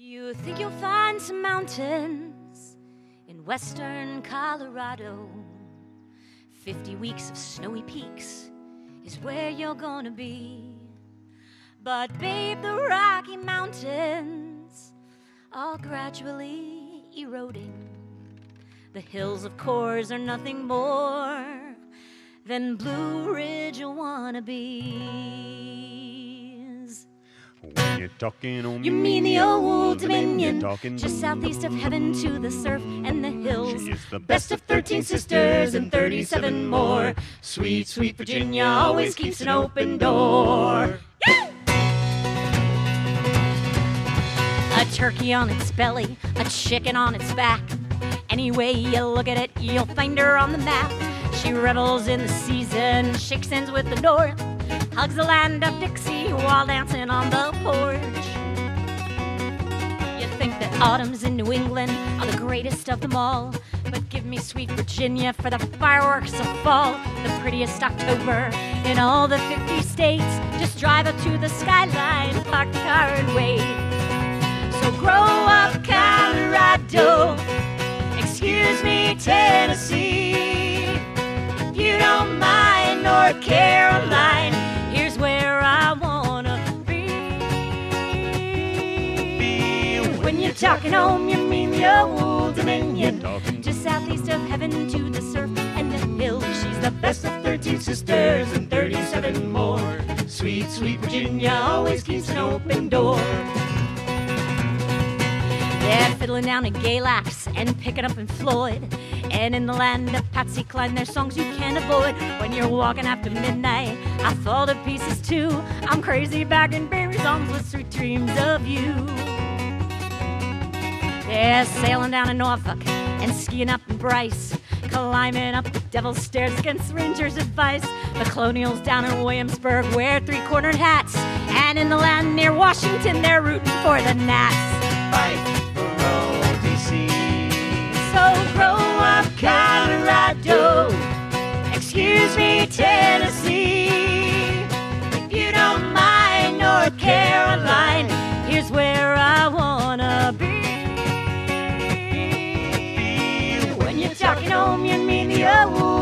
You think you'll find some mountains in western Colorado. 50 weeks of snowy peaks is where you're gonna be. But, babe, the Rocky Mountains are gradually eroding. The hills, of course, are nothing more than Blue Ridge wannabes. When you're talking on You mean the oh, old Dominion, talking just southeast of heaven to the surf and the hills. She is the Best of 13 sisters and 37 more. Sweet, sweet Virginia always keeps an open door. A turkey on its belly, a chicken on its back. Any way you look at it, you'll find her on the map. She revels in the season, shakes hands with the north, hugs the land of Dixie while dancing on the porch. You think that autumns in New England are the greatest of them all. But give me sweet Virginia for the fireworks of fall, the prettiest October in all the 50 states. Just drive up to the skyline, park the car and wait. So grow up, Colorado. Excuse me, Tennessee. Talking home, you mean the old Dominion. Talking- Just southeast of heaven to the surf and the hills. She's the best of 13 sisters and 37 more. Sweet, sweet Virginia always keeps an open door. Yeah, fiddling down in Galax and picking up in Floyd. And in the land of Patsy Cline, there's songs you can't avoid. When you're walking after midnight, I fall to pieces too. I'm crazy back in baby songs with sweet dreams of you. Yeah, sailing down in Norfolk and skiing up in Bryce. Climbing up the devil's stairs against Ranger's advice. The colonials down in Williamsburg wear three cornered hats. And in the land near Washington, they're rooting for the Nats. Fight for ODC. So grow up, Colorado. Excuse me, Tennessee.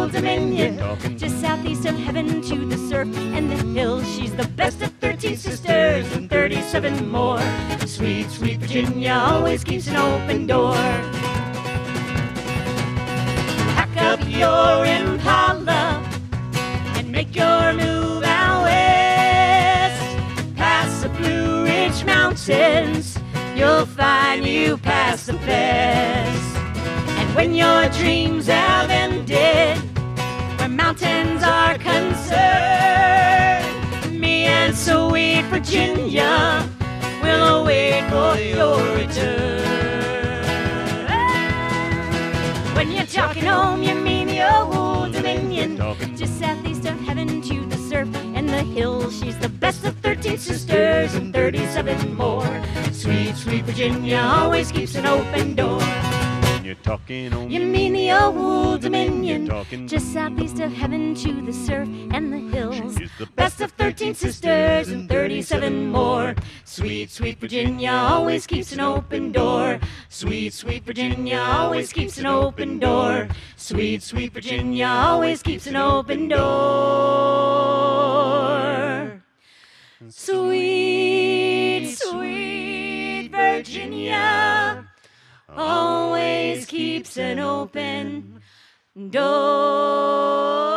Old Dominion. Just southeast of heaven to the surf and the hills. She's the best of 13 sisters and 37 more. Sweet, sweet Virginia always keeps an open door. Pack up your Impala and make your move out west. Past the Blue Ridge Mountains, you'll find you past the best. And when your dreams have ended, mountains are concerned, me and sweet Virginia will await for your return. When you're talking home, you mean the old Dominion. Just southeast of heaven to the surf and the hills. She's the best of 13 sisters and 37 more. Sweet, sweet Virginia always keeps an open door. You're talking on You mean the old Dominion. Talking- Just southeast of heaven to the surf and the hills. She's the Best of 13 sisters and 37 more. Sweet, sweet Virginia always keeps an open door. Sweet, sweet Virginia always keeps an open door. Sweet, sweet Virginia always keeps an open door. Sweet, sweet Virginia always keeps an open door.